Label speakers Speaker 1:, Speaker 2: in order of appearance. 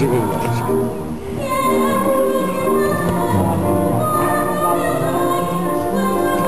Speaker 1: 这个我